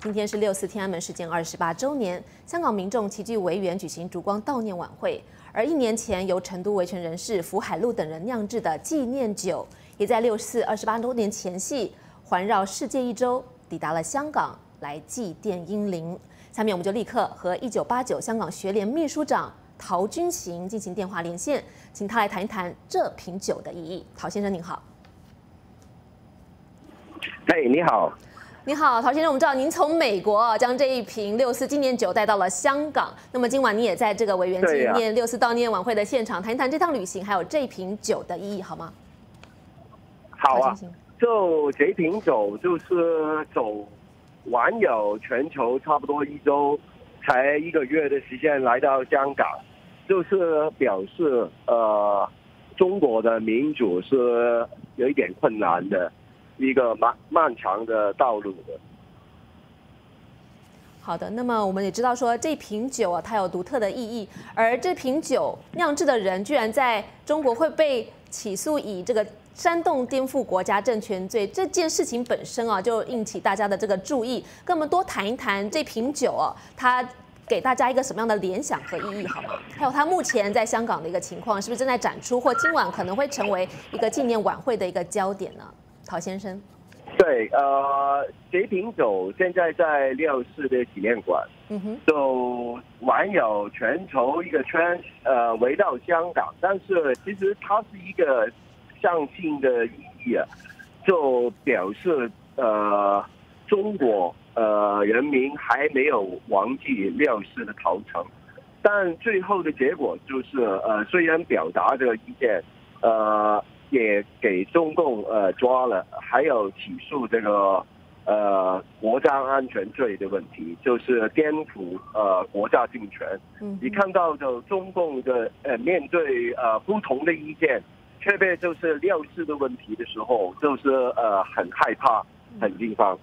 今天是六四天安门事件二十八周年，香港民众齐聚维园举行烛光悼念晚会。而一年前由成都维权人士福海路等人酿制的纪念酒，也在六四二十八周年前夕环绕世界一周，抵达了香港来祭奠英灵。下面我们就立刻和一九八九香港学联秘书长陶君行进行电话连线，请他来谈一谈这瓶酒的意义。陶先生您好。哎，你好。你好，陶先生，我们知道您从美国将这一瓶六四纪念酒带到了香港，那么今晚你也在这个维园纪念六四悼念晚会的现场，谈一谈这趟旅行还有这瓶酒的意义，好吗？好啊，就这瓶酒就是走完有全球差不多一周，才一个月的时间来到香港，就是表示呃，中国的民主是有一点困难的。一个漫漫长的道路的。好的，那么我们也知道说这瓶酒啊，它有独特的意义，而这瓶酒酿制的人居然在中国会被起诉以这个煽动颠覆国家政权罪，这件事情本身啊，就引起大家的这个注意。跟我们多谈一谈这瓶酒啊，它给大家一个什么样的联想和意义，好吗？还有它目前在香港的一个情况，是不是正在展出，或今晚可能会成为一个纪念晚会的一个焦点呢？陶先生，对，呃，这瓶酒现在在六四的纪念馆，嗯哼，就环游全球一个圈，呃，围绕香港，但是其实它是一个象性的意义啊，就表示呃，中国呃人民还没有忘记六四的屠城，但最后的结果就是呃，虽然表达这个意见，呃。也给中共呃抓了，还有起诉这个呃国家安全罪的问题，就是颠覆呃国家政权。嗯，你看到就中共的呃面对呃不同的意见，特别就是六四的问题的时候，就是呃很害怕，很惊慌。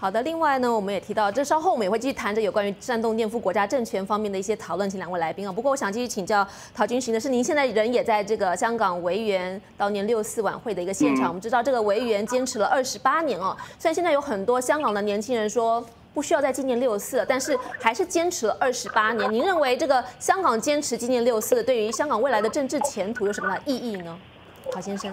好的，另外呢，我们也提到，这稍后我们也会继续谈着有关于煽动颠覆国家政权方面的一些讨论，请两位来宾啊。不过我想继续请教陶君行的是，您现在人也在这个香港维园悼念六四晚会的一个现场。我们知道这个维园坚持了二十八年哦，虽然现在有很多香港的年轻人说不需要再纪念六四了，但是还是坚持了二十八年。您认为这个香港坚持纪念六四，对于香港未来的政治前途有什么的意义呢？陶先生。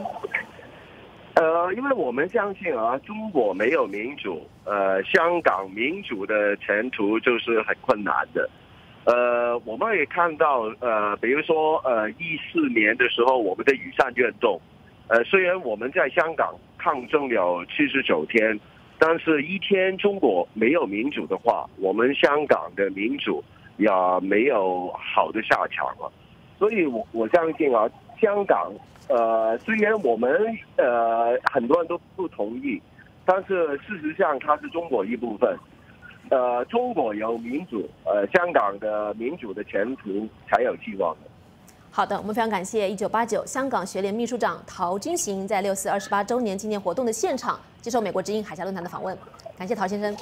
呃，因为我们相信啊，中国没有民主，呃，香港民主的前途就是很困难的。呃，我们也看到，呃，比如说，呃，一四年的时候，我们的雨伞运动，呃，虽然我们在香港抗争了七十九天，但是一天中国没有民主的话，我们香港的民主也没有好的下场了。所以我我相信啊，香港。呃，虽然我们呃很多人都不同意，但是事实上它是中国一部分。呃，中国有民主，呃，香港的民主的前途才有希望。好的，我们非常感谢一九八九香港学联秘书长陶君行在六四二十八周年纪念活动的现场接受美国之音海峡论坛的访问，感谢陶先生。